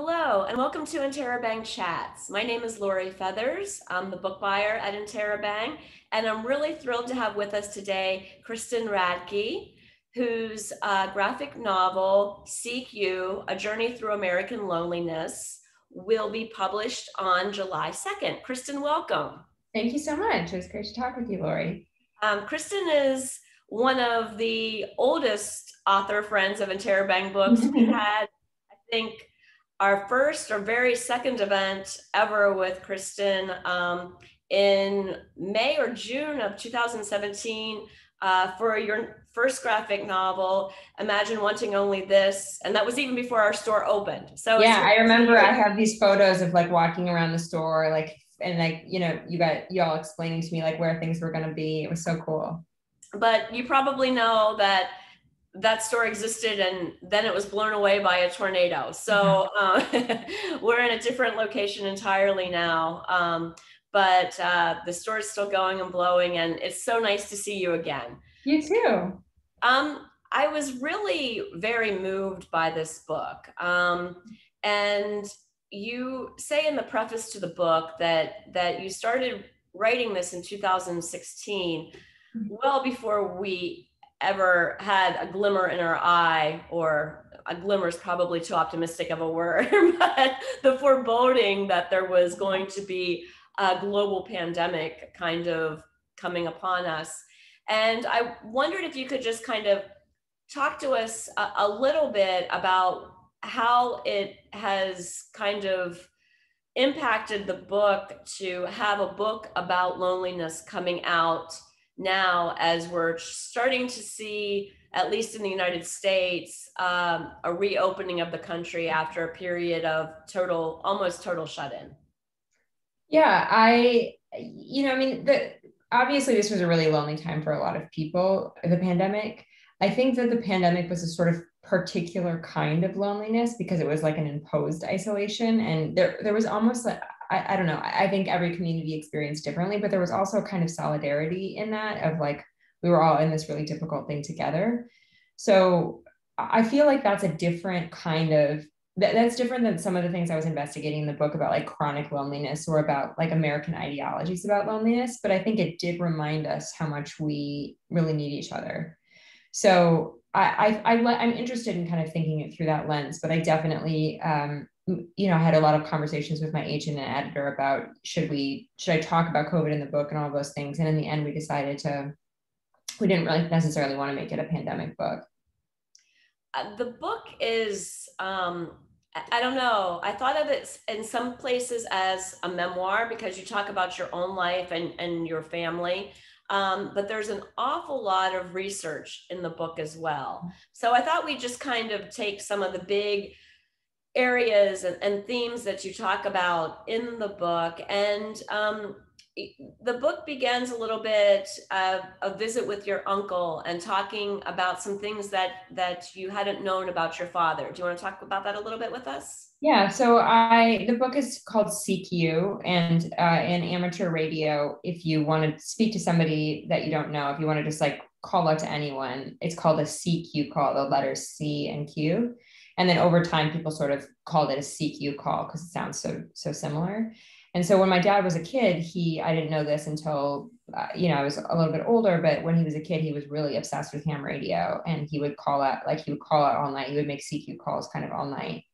Hello, and welcome to Interabang Chats. My name is Lori Feathers. I'm the book buyer at Interabang, and I'm really thrilled to have with us today Kristen Radtke, whose uh, graphic novel, Seek You, A Journey Through American Loneliness, will be published on July 2nd. Kristen, welcome. Thank you so much. It was great to talk with you, Lori. Um, Kristen is one of the oldest author friends of Interabang books. we had, I think, our first or very second event ever with Kristen um, in May or June of 2017 uh, for your first graphic novel, Imagine Wanting Only This. And that was even before our store opened. So yeah, I remember I have these photos of like walking around the store, like, and like, you know, you got y'all explaining to me like where things were going to be. It was so cool. But you probably know that that store existed and then it was blown away by a tornado. So mm-hmm. uh, we're in a different location entirely now. Um, but uh, the store is still going and blowing, and it's so nice to see you again. You too. Um, I was really very moved by this book. Um, and you say in the preface to the book that that you started writing this in 2016 mm-hmm. well before we ever had a glimmer in her eye, or a glimmer is probably too optimistic of a word, but the foreboding that there was going to be a global pandemic kind of coming upon us. And I wondered if you could just kind of talk to us a, a little bit about how it has kind of impacted the book to have a book about loneliness coming out now as we're starting to see, at least in the United States, um, a reopening of the country after a period of total, almost total shut in? Yeah, I, you know, I mean, the, obviously this was a really lonely time for a lot of people, the pandemic. I think that the pandemic was a sort of particular kind of loneliness because it was like an imposed isolation and there there was almost like I, I don't know. I think every community experienced differently, but there was also a kind of solidarity in that of like we were all in this really difficult thing together. So I feel like that's a different kind of that, that's different than some of the things I was investigating in the book about like chronic loneliness or about like American ideologies about loneliness. But I think it did remind us how much we really need each other. So I, I, I am interested in kind of thinking it through that lens, but I definitely um, you know, I had a lot of conversations with my agent and editor about should we should I talk about COVID in the book and all those things. And in the end, we decided to we didn't really necessarily want to make it a pandemic book. Uh, the book is um, I don't know. I thought of it in some places as a memoir because you talk about your own life and, and your family. Um, but there's an awful lot of research in the book as well. So I thought we'd just kind of take some of the big areas and, and, themes that you talk about in the book. And um, the book begins a little bit of a visit with your uncle and talking about some things that that you hadn't known about your father. Do you want to talk about that a little bit with us? Yeah. So I the book is called Seek You, and uh, in amateur radio, if you want to speak to somebody that you don't know, if you want to just like call out to anyone, it's called a CQ call, the letters C and Q and then over time people sort of called it a CQ call because it sounds so so similar. And so when my dad was a kid he i didn't know this until uh, you know i was a little bit older but when he was a kid he was really obsessed with ham radio. And he would call out like he would call out all night. He would make cq calls kind of all night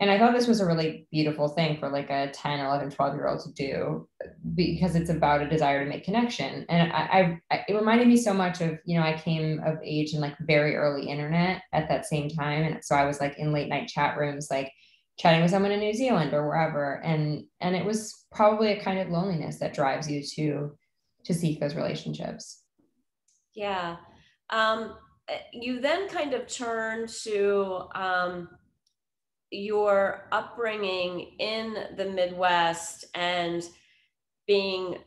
and i thought this was a really beautiful thing for like a 10 11 12 year old to do because it's about a desire to make connection. And I, I it reminded me so much of you know i came of age in like very early internet at that same time. And so i was like in late night chat rooms like chatting with someone in new zealand or wherever. And and it was probably a kind of loneliness that drives you to to seek those relationships. Yeah. Um you then kind of turn to um your upbringing in the Midwest and being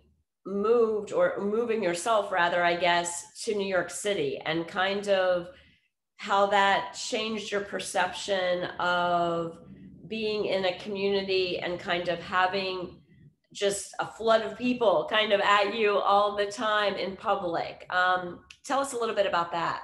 moved or moving yourself rather i guess to new york city and kind of how that changed your perception of being in a community and kind of having just a flood of people kind of at you all the time in public. Um, tell us a little bit about that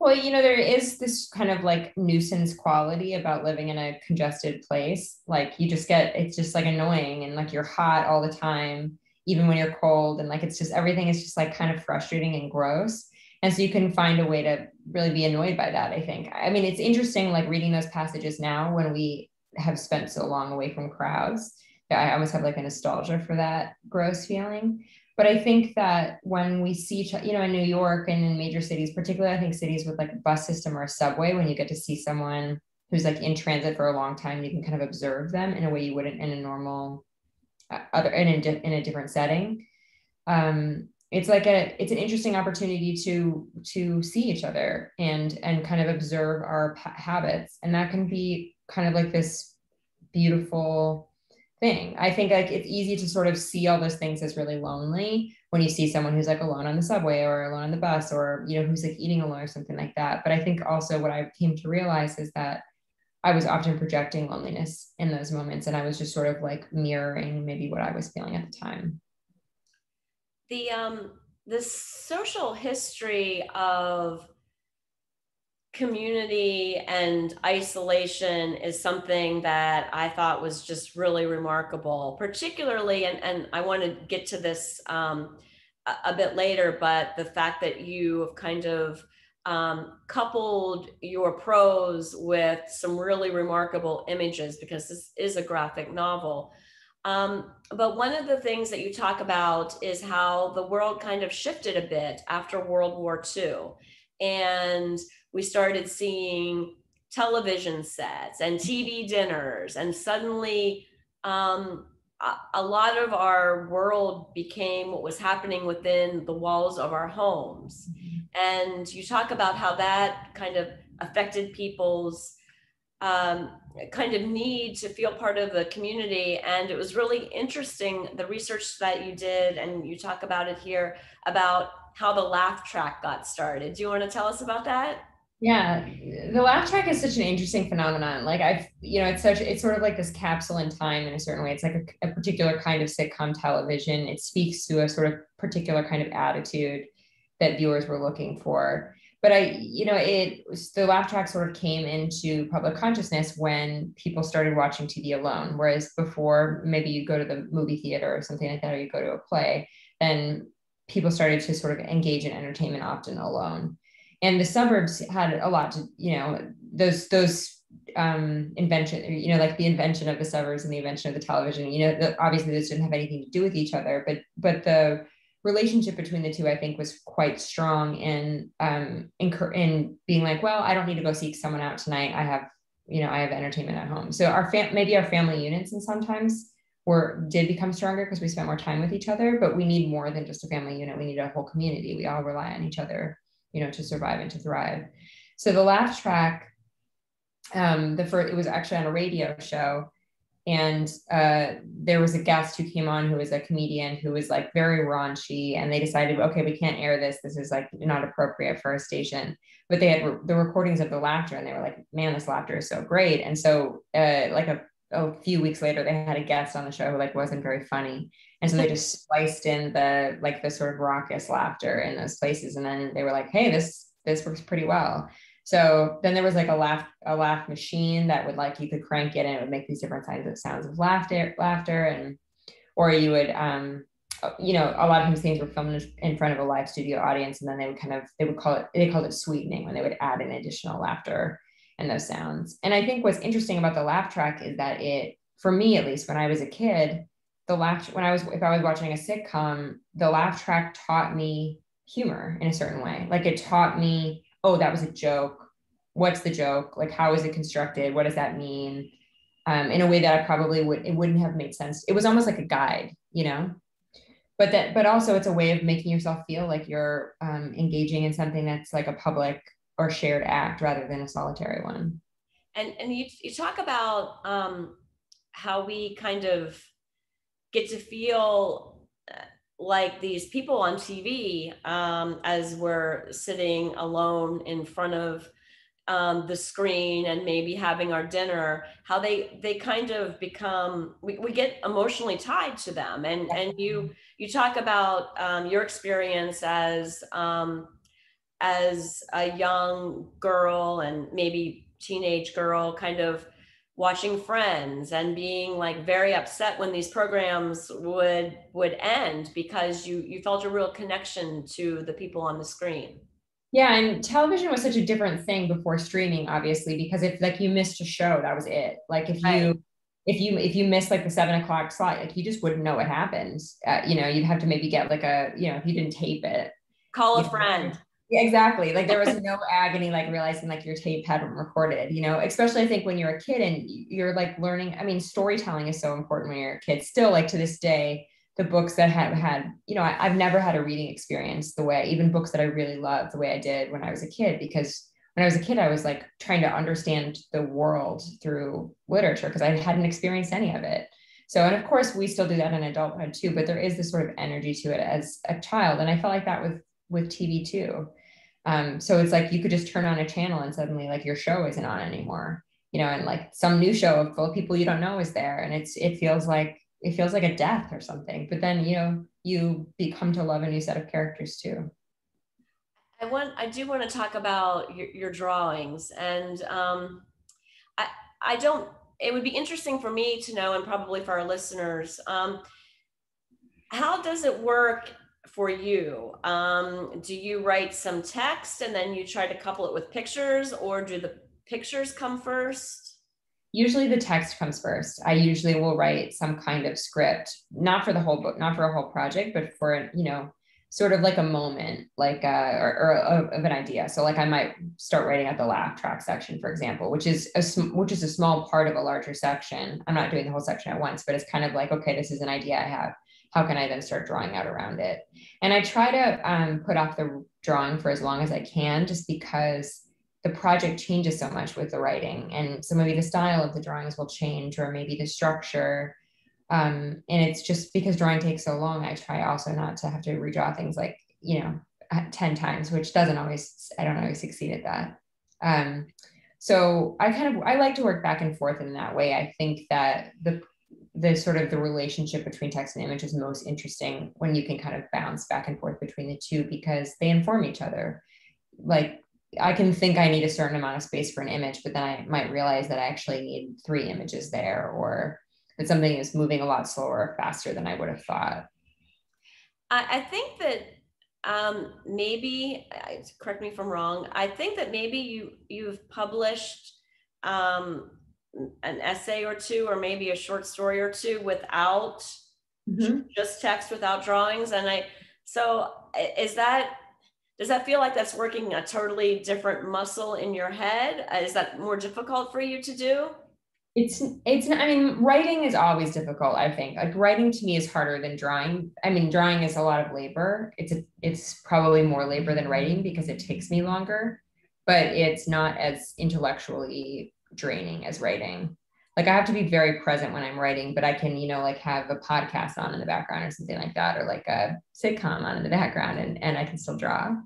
Well, you know, there is this kind of like nuisance quality about living in a congested place. Like you just get, it's just like annoying and like you're hot all the time, even when you're cold. And like it's just everything is just like kind of frustrating and gross. And so you can find a way to really be annoyed by that, I think. I mean, it's interesting like reading those passages now when we have spent so long away from crowds. I almost have like a nostalgia for that gross feeling. But I think that when we see, you know, in New York and in major cities, particularly I think cities with like a bus system or a subway, when you get to see someone who's like in transit for a long time, you can kind of observe them in a way you wouldn't in a normal uh, other in a, in a different setting. Um, it's like a it's an interesting opportunity to to see each other and and kind of observe our habits, and that can be kind of like this beautiful thing. I think like it's easy to sort of see all those things as really lonely when you see someone who's like alone on the subway or alone on the bus or you know who's like eating alone or something like that. But I think also what I came to realize is that I was often projecting loneliness in those moments and I was just sort of like mirroring maybe what I was feeling at the time. The um the social history of community and isolation is something that I thought was just really remarkable, particularly, and, and I want to get to this um, a, a, bit later, but the fact that you have kind of um, coupled your prose with some really remarkable images because this is a graphic novel. Um, but one of the things that you talk about is how the world kind of shifted a bit after World War II. And we started seeing television sets and TV dinners, and suddenly um, a, lot of our world became what was happening within the walls of our homes. And you talk about how that kind of affected people's um, kind of need to feel part of the community. And it was really interesting the research that you did, and you talk about it here about how the laugh track got started. Do you want to tell us about that? Yeah, the laugh track is such an interesting phenomenon. Like I've, you know, it's such, it's sort of like this capsule in time in a certain way. It's like a, a, particular kind of sitcom television. It speaks to a sort of particular kind of attitude that viewers were looking for. But I, you know, it the laugh track sort of came into public consciousness when people started watching TV alone. Whereas before, maybe you go to the movie theater or something like that, or you go to a play, then people started to sort of engage in entertainment often alone and the suburbs had a lot to you know those those um invention you know like the invention of the suburbs and the invention of the television you know the, obviously this didn't have anything to do with each other but but the relationship between the two i think was quite strong in um in, in being like well i don't need to go seek someone out tonight. I have you know i have entertainment at home. So our fam- maybe our family units and sometimes were did become stronger because we spent more time with each other but we need more than just a family unit. We need a whole community. We all rely on each other you know, to survive and to thrive. So the laugh track, um, the first, it was actually on a radio show. And uh, there was a guest who came on who was a comedian who was like very raunchy. And they decided, okay, we can't air this. This is like not appropriate for a station. But they had re- the recordings of the laughter and they were like, man, this laughter is so great. And so, uh, like a a few weeks later they had a guest on the show who like wasn't very funny. And so they just spliced in the like the sort of raucous laughter in those places. And then they were like hey this this works pretty well. So then there was like a laugh a laugh machine that would like you could crank it and it would make these different kinds of sounds of laughter laughter. And or you would um you know a lot of times things were filmed in front of a live studio audience. And then they would kind of they would call it they called it sweetening when they would add an additional laughter and those sounds. And I think what's interesting about the laugh track is that it, for me at least, when I was a kid, the laugh when I was if I was watching a sitcom, the laugh track taught me humor in a certain way. Like it taught me, oh, that was a joke. What's the joke? Like how is it constructed? What does that mean? Um, in a way that I probably would it wouldn't have made sense. It was almost like a guide, you know. But that, but also it's a way of making yourself feel like you're um, engaging in something that's like a public or shared act rather than a solitary one. And and you you talk about um, how we kind of get to feel uh, like these people on TV um, as we're sitting alone in front of um, the screen and maybe having our dinner, how they they kind of become we, we get emotionally tied to them. And and you you talk about um, your experience as um, as a young girl and maybe teenage girl kind of watching friends and being like very upset when these programs would would end because you you felt a real connection to the people on the screen. Yeah and television was such a different thing before streaming obviously because if like you missed a show that was it. Like if you if you if you missed like the seven o'clock slot like you just wouldn't know what happened. Uh, you know you'd have to maybe get like a you know if you didn't tape it. Call a friend yeah, exactly. Like there was no agony, like realizing like your tape hadn't recorded, you know, especially I think when you're a kid and you're like learning. I mean, storytelling is so important when you're a kid. Still, like to this day, the books that have had, you know, I, have never had a reading experience the way, even books that I really loved the way I did when I was a kid, because when I was a kid, I was like trying to understand the world through literature because I hadn't experienced any of it. So, and of course, we still do that in adulthood too, but there is this sort of energy to it as a child. And I felt like that with with TV too um, so it's like you could just turn on a channel and suddenly like your show isn't on anymore, you know, and like some new show full of people you don't know is there. And it's it feels like it feels like a death or something. But then, you know, you become to love a new set of characters too. I want I do want to talk about your, your drawings and um I I don't it would be interesting for me to know and probably for our listeners um how does it work for you? Um, do you write some text and then you try to couple it with pictures, or do the pictures come first? Usually the text comes first. I usually will write some kind of script, not for the whole book, not for a whole project, but for, you know, sort of like a moment, like, uh, or, or a, of an idea. So like I might start writing at the laugh track section, for example, which is a, which is a small part of a larger section. I'm not doing the whole section at once, but it's kind of like, okay, this is an idea I have how can I then start drawing out around it? And I try to um, put off the drawing for as long as I can, just because the project changes so much with the writing. And so maybe the style of the drawings will change, or maybe the structure. Um, and it's just because drawing takes so long, I try also not to have to redraw things like, you know, 10 times, which doesn't always, I don't always succeed at that. Um, so I kind of, I like to work back and forth in that way. I think that the the sort of the relationship between text and image is most interesting when you can kind of bounce back and forth between the two because they inform each other. Like I can think I need a certain amount of space for an image, but then I might realize that I actually need three images there, or that something is moving a lot slower or faster than I would have thought. I, think that um, maybe correct me if I'm wrong. I think that maybe you you've published um, an essay or two or maybe a short story or two without mm-hmm. just text without drawings and i so is that does that feel like that's working a totally different muscle in your head? Is that more difficult for you to do? It's it's i mean writing is always difficult i think. Like writing to me is harder than drawing. I mean drawing is a lot of labor. It's a, it's probably more labor than writing because it takes me longer but it's not as intellectually draining as writing. Like I have to be very present when I'm writing, but I can, you know, like have a podcast on in the background or something like that, or like a sitcom on in the background, and and I can still draw.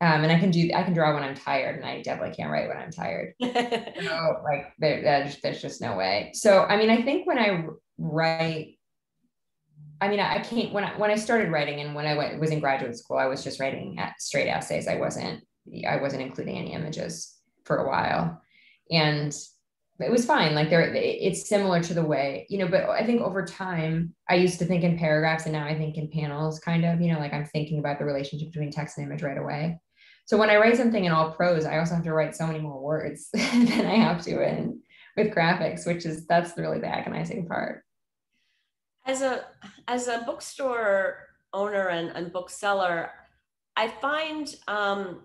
Um, and I can do I can draw when I'm tired, and I definitely can't write when I'm tired. so like there, there's there's just no way. So I mean, I think when I write, I mean, I can't when I when I started writing and when I went, was in graduate school, I was just writing straight essays. I wasn't I wasn't including any images for a while and it was fine. Like there it's similar to the way you know but i think over time i used to think in paragraphs and now i think in panels kind of you know like i'm thinking about the relationship between text and image right away. So when i write something in all prose i also have to write so many more words than i have to in with graphics which is that's really the agonizing part. As a as a bookstore owner and, and bookseller i find um,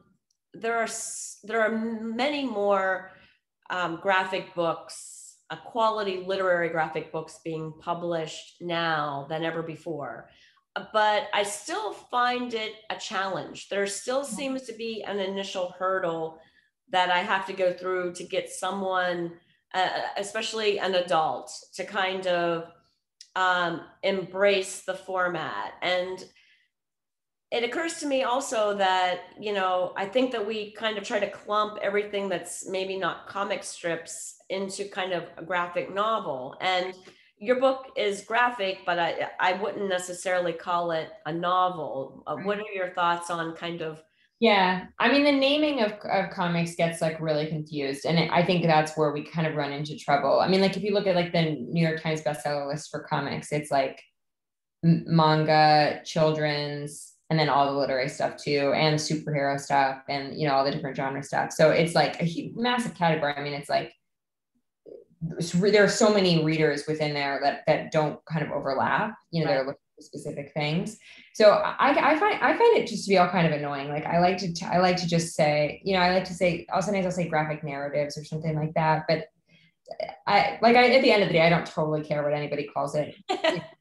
there are there are many more um, graphic books, a quality literary graphic books being published now than ever before. But I still find it a challenge. There still seems to be an initial hurdle that I have to go through to get someone, uh, especially an adult, to kind of um, embrace the format. And it occurs to me also that you know i think that we kind of try to clump everything that's maybe not comic strips into kind of a graphic novel. And your book is graphic but i i wouldn't necessarily call it a novel. Uh, what are your thoughts on kind of Yeah, I mean the naming of, of comics gets like really confused, and it, I think that's where we kind of run into trouble. I mean, like if you look at like the New York Times bestseller list for comics, it's like m- manga, children's, and then all the literary stuff too, and superhero stuff, and you know all the different genre stuff. So it's like a huge, massive category. I mean, it's like there are so many readers within there that that don't kind of overlap. You know, right. they're looking for specific things. So I, I find I find it just to be all kind of annoying. Like I like to I like to just say, you know, I like to say. I'll sometimes I'll say graphic narratives or something like that. But I like I at the end of the day, I don't totally care what anybody calls it.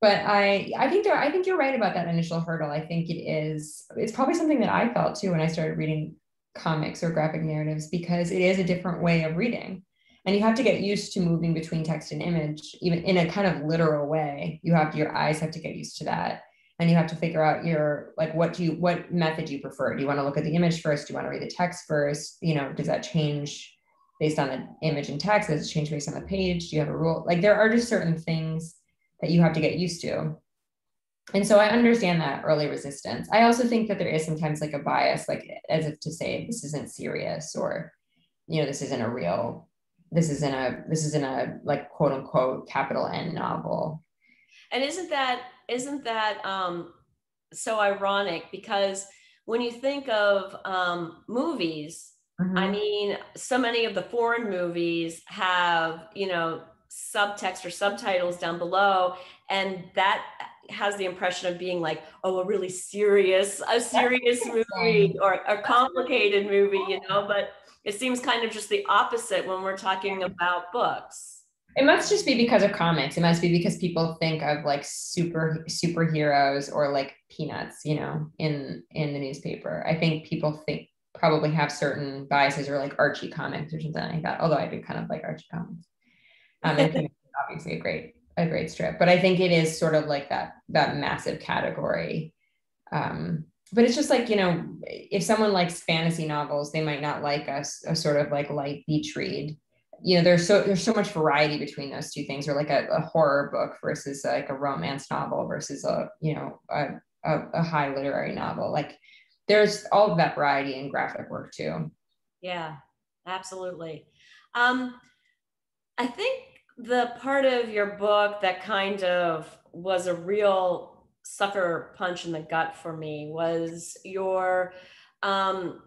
but I I think there I think you're right about that initial hurdle. I think it is it's probably something that I felt too when I started reading comics or graphic narratives because it is a different way of reading. And you have to get used to moving between text and image even in a kind of literal way. You have your eyes have to get used to that. And you have to figure out your like what do you what method you prefer? Do you want to look at the image first? Do you want to read the text first? You know does that change based on the image and text? Does it change based on the page? Do you have a rule? Like there are just certain things that you have to get used to and so i understand that early resistance i also think that there is sometimes like a bias like as if to say this isn't serious or you know this isn't a real this isn't a this isn't a like quote unquote capital N novel. And isn't that isn't that um, so ironic because when you think of um, movies, mm-hmm. I mean, so many of the foreign movies have you know subtext or subtitles down below, and that has the impression of being like, oh, a really serious, a serious movie or a complicated movie, you know, but it seems kind of just the opposite when we're talking about books. It must just be because of comics. It must be because people think of like super superheroes or like peanuts, you know, in in the newspaper. I think people think probably have certain biases or like Archie comics or something like that. Although I do kind of like Archie comics. Um, and obviously a great a great strip, but I think it is sort of like that that massive category. Um, but it's just like you know if someone likes fantasy novels they might not like us a sort of like light beach read. You know there's so there's so much variety between those two things or like a, a horror book versus like a romance novel versus a you know a, a, a high literary novel. Like there's all of that variety in graphic work too. Yeah absolutely. Um i think the part of your book that kind of was a real sucker punch in the gut for me was your um,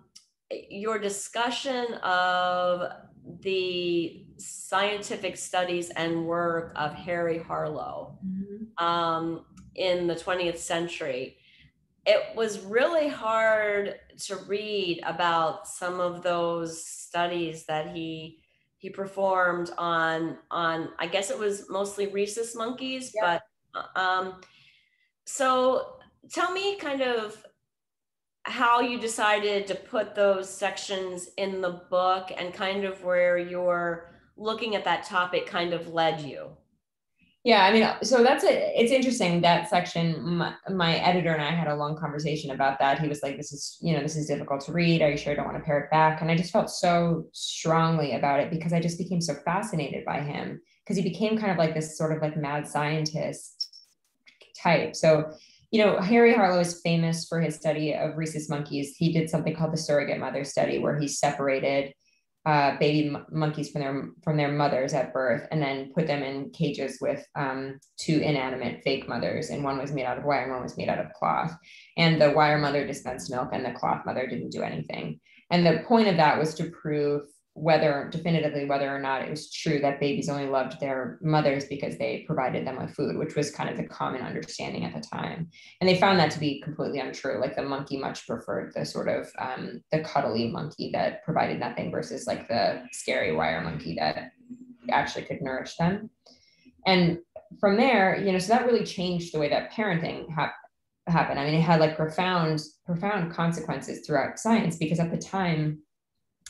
your discussion of the scientific studies and work of Harry Harlow mm-hmm. um, in the 20th century. It was really hard to read about some of those studies that he he performed on on I guess it was mostly rhesus monkeys, yeah. but um, so tell me kind of how you decided to put those sections in the book and kind of where your looking at that topic kind of led you. Yeah, I mean, so that's a, it's interesting that section. My, my, editor and I had a long conversation about that. He was like, this is, you know, this is difficult to read. Are you sure I don't want to pare it back? And I just felt so strongly about it because I just became so fascinated by him because he became kind of like this sort of like mad scientist type. So, you know, Harry Harlow is famous for his study of rhesus monkeys. He did something called the surrogate mother study, where he separated uh, baby m- monkeys from their from their mothers at birth, and then put them in cages with um, two inanimate fake mothers, and one was made out of wire, and one was made out of cloth. And the wire mother dispensed milk, and the cloth mother didn't do anything. And the point of that was to prove whether definitively whether or not it was true that babies only loved their mothers because they provided them with food which was kind of the common understanding at the time. And they found that to be completely untrue like the monkey much preferred the sort of um, the cuddly monkey that provided nothing versus like the scary wire monkey that actually could nourish them. And from there you know so that really changed the way that parenting ha- happened. I mean it had like profound profound consequences throughout science because at the time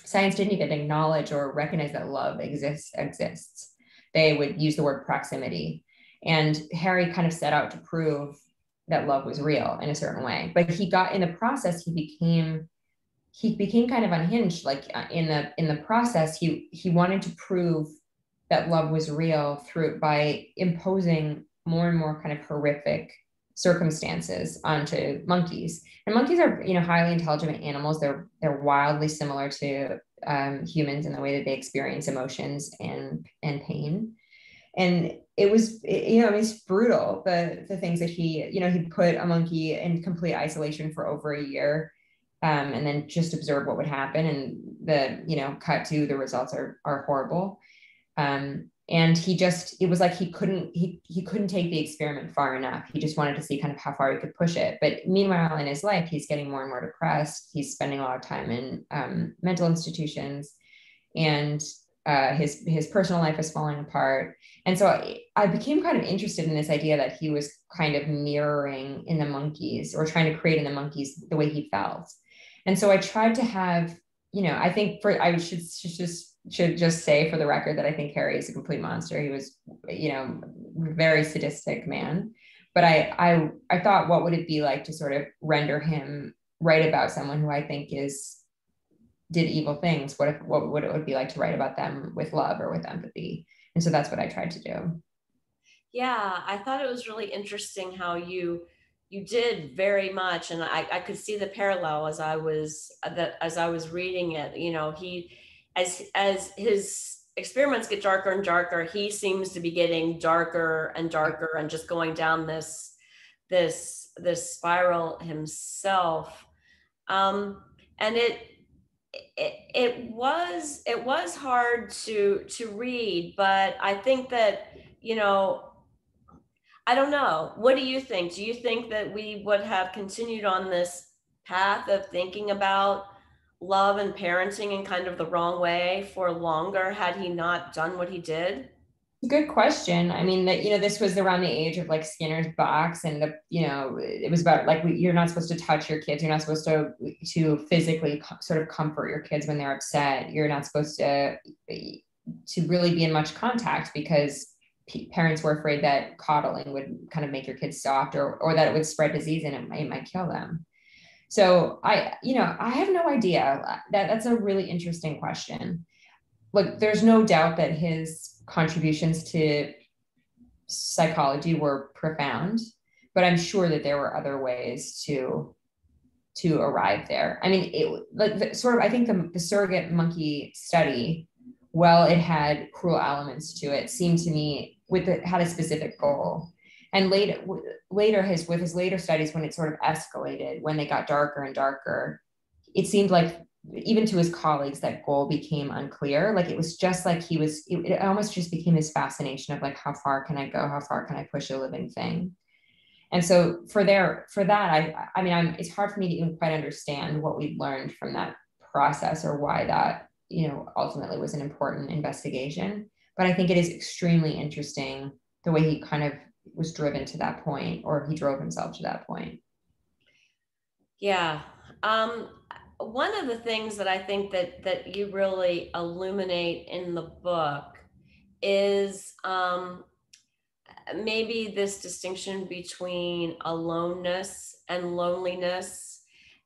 science didn't even acknowledge or recognize that love exists exists. They would use the word proximity. And harry kind of set out to prove that love was real in a certain way. But he got in the process he became he became kind of unhinged. Like uh, in the in the process he he wanted to prove that love was real through by imposing more and more kind of horrific circumstances onto monkeys. And monkeys are, you know, highly intelligent animals. They're they're wildly similar to um, humans in the way that they experience emotions and and pain. And it was, it, you know, it's brutal the the things that he, you know, he put a monkey in complete isolation for over a year. Um, and then just observe what would happen and the you know cut to the results are are horrible um, and he just it was like he couldn't he he couldn't take the experiment far enough. He just wanted to see kind of how far he could push it. But meanwhile in his life he's getting more and more depressed. He's spending a lot of time in um, mental institutions. And uh, his his personal life is falling apart. And so I, I became kind of interested in this idea that he was kind of mirroring in the monkeys or trying to create in the monkeys the way he felt. And so i tried to have you know i think for i should, should just should just say for the record that I think Harry is a complete monster. He was, you know, very sadistic man. But I I I thought what would it be like to sort of render him write about someone who I think is did evil things? What if what would it would be like to write about them with love or with empathy? And so that's what I tried to do. Yeah, I thought it was really interesting how you you did very much and I, I could see the parallel as I was that as I was reading it. You know, he as as his experiments get darker and darker, he seems to be getting darker and darker and just going down this this this spiral himself. Um, and it, it it was it was hard to to read, but I think that you know I don't know. What do you think? Do you think that we would have continued on this path of thinking about love and parenting in kind of the wrong way for longer had he not done what he did? Good question. I mean, that you know, this was around the age of like Skinner's box, and the you know, it was about like you're not supposed to touch your kids. You're not supposed to to physically sort of comfort your kids when they're upset. You're not supposed to to really be in much contact because parents were afraid that coddling would kind of make your kids soft, or or that it would spread disease and it might, it might kill them. So I, you know, I have no idea. That that's a really interesting question. Look, there's no doubt that his contributions to psychology were profound, but I'm sure that there were other ways to to arrive there. I mean, it like the, sort of. I think the, the surrogate monkey study, while it had cruel elements to it, seemed to me with it had a specific goal and later later his with his later studies when it sort of escalated when they got darker and darker it seemed like even to his colleagues that goal became unclear. Like it was just like he was it, it almost just became his fascination of like how far can i go? How far can i push a living thing? And so for there for that i i mean i'm it's hard for me to even quite understand what we learned from that process or why that you know ultimately was an important investigation. But i think it is extremely interesting the way he kind of was driven to that point or he drove himself to that point? Yeah. Um, one of the things that i think that that you really illuminate in the book is um, maybe this distinction between aloneness and loneliness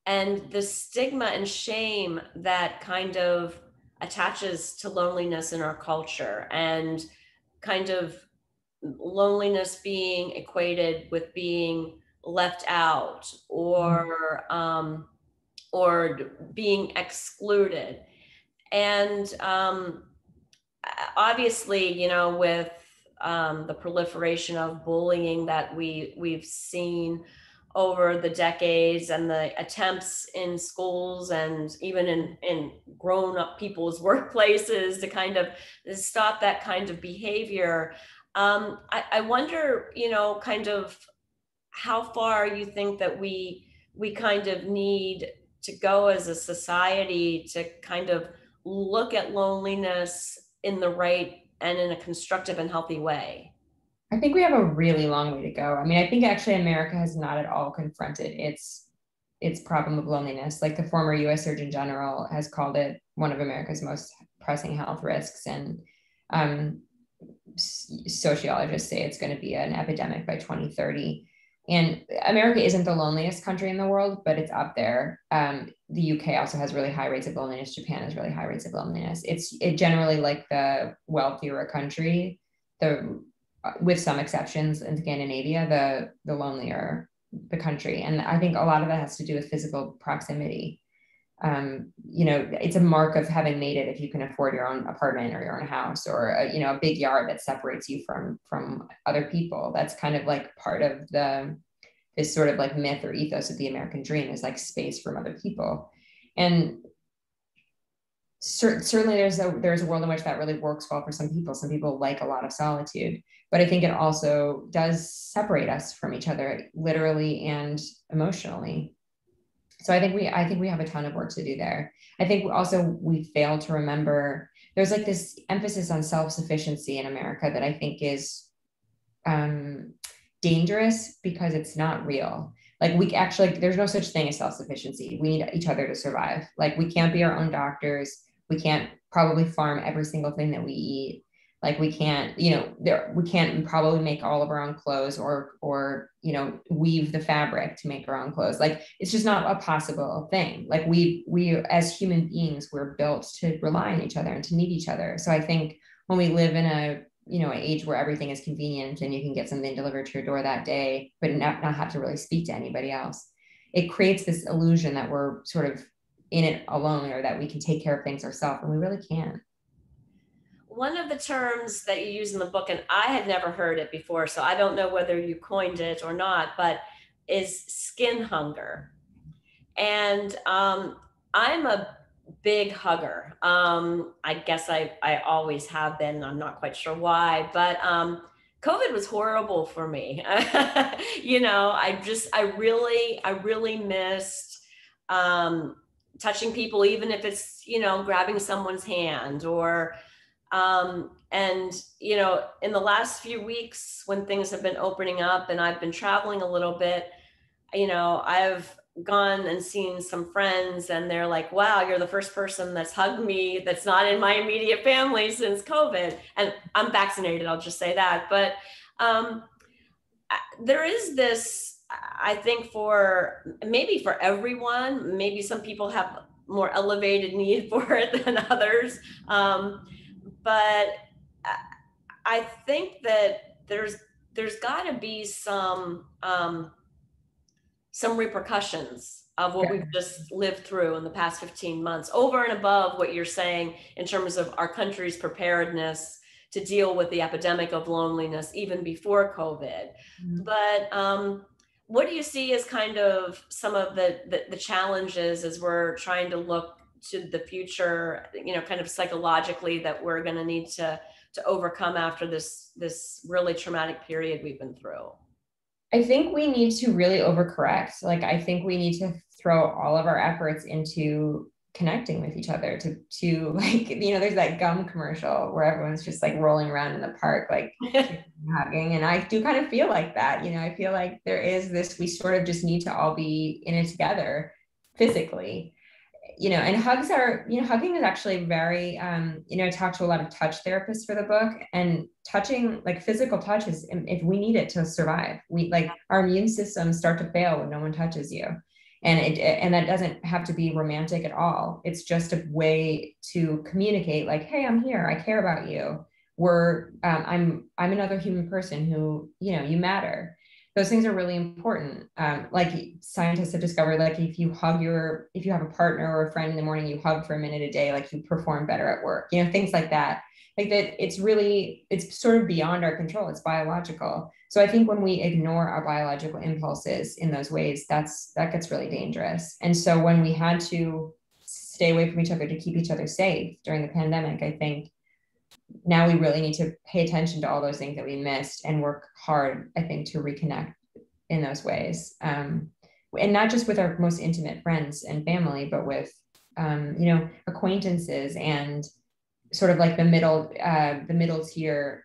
and the stigma and shame that kind of attaches to loneliness in our culture and kind of loneliness being equated with being left out or um, or being excluded. And um, obviously you know with um, the proliferation of bullying that we we've seen over the decades and the attempts in schools and even in, in grown up people's workplaces to kind of stop that kind of behavior um, I, I wonder, you know, kind of how far you think that we we kind of need to go as a society to kind of look at loneliness in the right and in a constructive and healthy way? I think we have a really long way to go. I mean, I think actually America has not at all confronted its its problem of loneliness. Like the former U.S. Surgeon General has called it one of America's most pressing health risks, and um, sociologists say it's going to be an epidemic by 2030. And America isn't the loneliest country in the world, but it's up there. Um, the UK also has really high rates of loneliness. Japan has really high rates of loneliness. It's it generally like the wealthier a country, the with some exceptions in Scandinavia, the the lonelier the country. And I think a lot of that has to do with physical proximity. Um, you know, it's a mark of having made it if you can afford your own apartment or your own house or a, you know a big yard that separates you from from other people. That's kind of like part of the this sort of like myth or ethos of the American dream is like space from other people. And cer- certainly there's a there's a world in which that really works well for some people. Some people like a lot of solitude, but I think it also does separate us from each other literally and emotionally. So I think we I think we have a ton of work to do there. I think also we fail to remember there's like this emphasis on self-sufficiency in America that I think is um, dangerous because it's not real. Like we actually, there's no such thing as self-sufficiency. We need each other to survive. Like we can't be our own doctors. We can't probably farm every single thing that we eat. Like we can't, you know, there we can't probably make all of our own clothes or or you know weave the fabric to make our own clothes. Like it's just not a possible thing. Like we we as human beings we're built to rely on each other and to need each other. So I think when we live in a you know, an age where everything is convenient and you can get something delivered to your door that day, but not, not have to really speak to anybody else. It creates this illusion that we're sort of in it alone or that we can take care of things ourselves, and we really can't. One of the terms that you use in the book, and I had never heard it before, so I don't know whether you coined it or not, but is skin hunger. And um, I'm a big hugger. Um, I guess I, I always have been. I'm not quite sure why, but um, COVID was horrible for me. you know, I just, I really, I really missed um, touching people, even if it's, you know, grabbing someone's hand or, um, and, you know, in the last few weeks when things have been opening up and I've been traveling a little bit, you know, I've, gone and seen some friends and they're like wow you're the first person that's hugged me that's not in my immediate family since covid. And i'm vaccinated i'll just say that. But um, there is this i think for maybe for everyone maybe some people have more elevated need for it than others. Um, but i think that there's there's got to be some um, some repercussions of what we've just lived through in the past 15 months over and above what you're saying in terms of our country's preparedness to deal with the epidemic of loneliness even before covid mm-hmm. but um, what do you see as kind of some of the, the, the challenges as we're trying to look to the future you know kind of psychologically that we're going to need to to overcome after this this really traumatic period we've been through I think we need to really overcorrect. Like, I think we need to throw all of our efforts into connecting with each other to to like you know there's that gum commercial where everyone's just like rolling around in the park like hugging and i do kind of feel like that you know i feel like there is this we sort of just need to all be in it together physically you know, and hugs are, you know, hugging is actually very, um, you know, I talked to a lot of touch therapists for the book and touching like physical touch is if we need it to survive, we like our immune systems start to fail when no one touches you. And it, and that doesn't have to be romantic at all. It's just a way to communicate like, Hey, I'm here. I care about you. We're, um, I'm, I'm another human person who, you know, you matter those things are really important. Um, like scientists have discovered, like if you hug your, if you have a partner or a friend in the morning, you hug for a minute a day, like you perform better at work, you know, things like that. Like that, it's really, it's sort of beyond our control. It's biological. So I think when we ignore our biological impulses in those ways, that's that gets really dangerous. And so when we had to stay away from each other to keep each other safe during the pandemic, I think now we really need to pay attention to all those things that we missed and work hard, I think, to reconnect in those ways. Um, and not just with our most intimate friends and family, but with, um, you know, acquaintances and sort of like the middle, uh, the middle tier.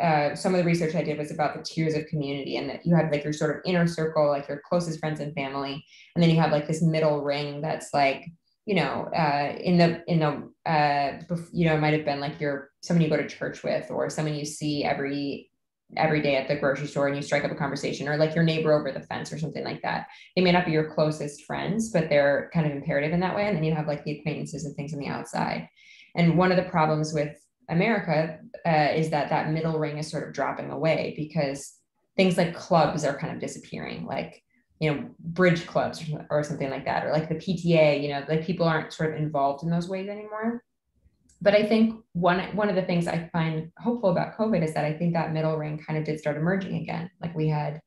Uh, some of the research I did was about the tiers of community, and that you have like your sort of inner circle, like your closest friends and family, and then you have like this middle ring that's like you know, uh, in the in the uh, you know, it might have been like you're someone you go to church with, or someone you see every every day at the grocery store, and you strike up a conversation, or like your neighbor over the fence, or something like that. They may not be your closest friends, but they're kind of imperative in that way. And then you have like the acquaintances and things on the outside. And one of the problems with America uh, is that that middle ring is sort of dropping away because things like clubs are kind of disappearing, like you know bridge clubs or, or something like that, or like the PTA. You know, like people aren't sort of involved in those ways anymore. But I think one one of the things I find hopeful about COVID is that I think that middle ring kind of did start emerging again. Like we had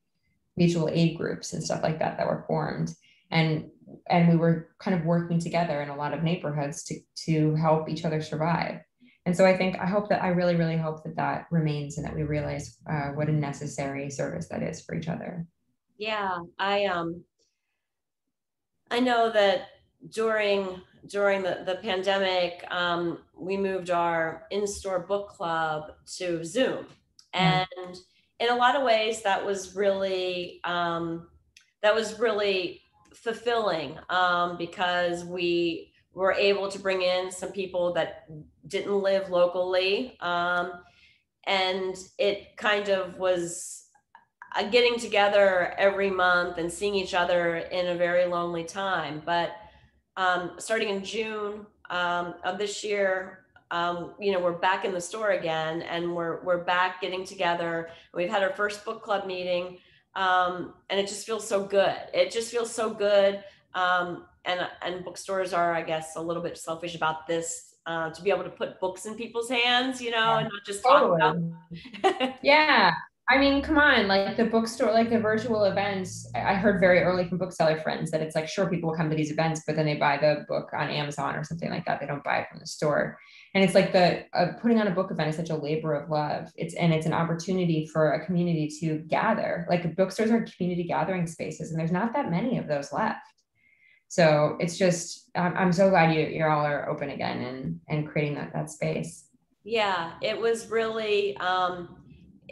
mutual aid groups and stuff like that that were formed, and and we were kind of working together in a lot of neighborhoods to to help each other survive and so I think I hope that I really really hope that that remains and that we realize uh, what a necessary service that is for each other. Yeah, I um I know that during during the, the pandemic, um, we moved our in-store book club to Zoom. And mm. in a lot of ways that was really um, that was really fulfilling um, because we were able to bring in some people that didn't live locally. Um, and it kind of was getting together every month and seeing each other in a very lonely time. But um, starting in June um, of this year, um, you know, we're back in the store again, and we're we're back getting together. We've had our first book club meeting, um, and it just feels so good. It just feels so good. Um, and and bookstores are, I guess, a little bit selfish about this uh, to be able to put books in people's hands, you know, and not just totally. talk about. yeah. I mean, come on, like the bookstore, like the virtual events. I heard very early from bookseller friends that it's like, sure, people come to these events, but then they buy the book on Amazon or something like that. They don't buy it from the store. And it's like the uh, putting on a book event is such a labor of love. It's and it's an opportunity for a community to gather. Like bookstores are community gathering spaces, and there's not that many of those left so it's just I'm, I'm so glad you you all are open again and and creating that that space yeah it was really um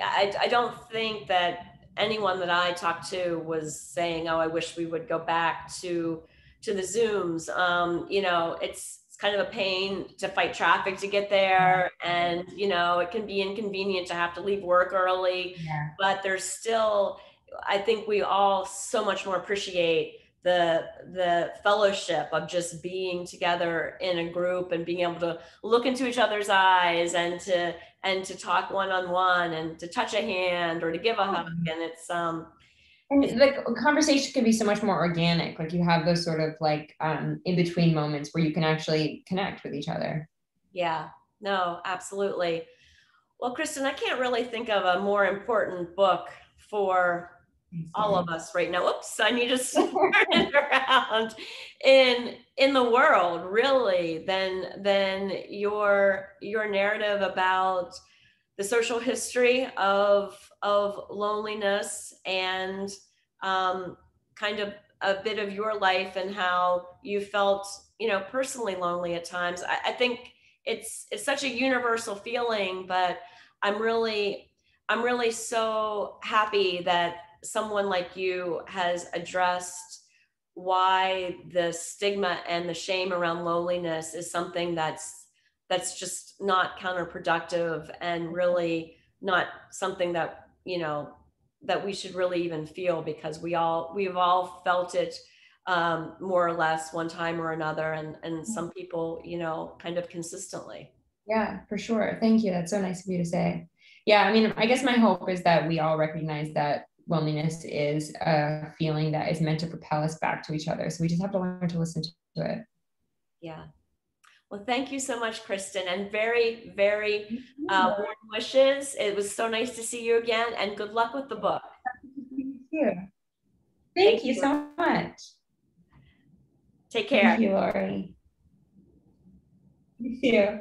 I, I don't think that anyone that i talked to was saying oh i wish we would go back to to the zooms um you know it's it's kind of a pain to fight traffic to get there and you know it can be inconvenient to have to leave work early yeah. but there's still i think we all so much more appreciate the the fellowship of just being together in a group and being able to look into each other's eyes and to and to talk one on one and to touch a hand or to give a hug and it's um and the conversation can be so much more organic like you have those sort of like um in between moments where you can actually connect with each other. Yeah. No absolutely. Well kristen i can't really think of a more important book for all of us right now. Oops, I need to turn it around. In in the world, really, than than your your narrative about the social history of of loneliness and um, kind of a bit of your life and how you felt, you know, personally lonely at times. I, I think it's it's such a universal feeling, but I'm really I'm really so happy that someone like you has addressed why the stigma and the shame around loneliness is something that's that's just not counterproductive and really not something that you know that we should really even feel because we all we've all felt it um, more or less one time or another and and mm-hmm. some people you know kind of consistently. Yeah for sure. Thank you. That's so nice of you to say. Yeah i mean i guess my hope is that we all recognize that loneliness is a feeling that is meant to propel us back to each other. So we just have to learn to listen to it. Yeah. Well, thank you so much, Kristen, and very, very uh, warm wishes. It was so nice to see you again, and good luck with the book. Thank you. Thank, thank you, you so much. Take care. Thank you, Lori. Thank You.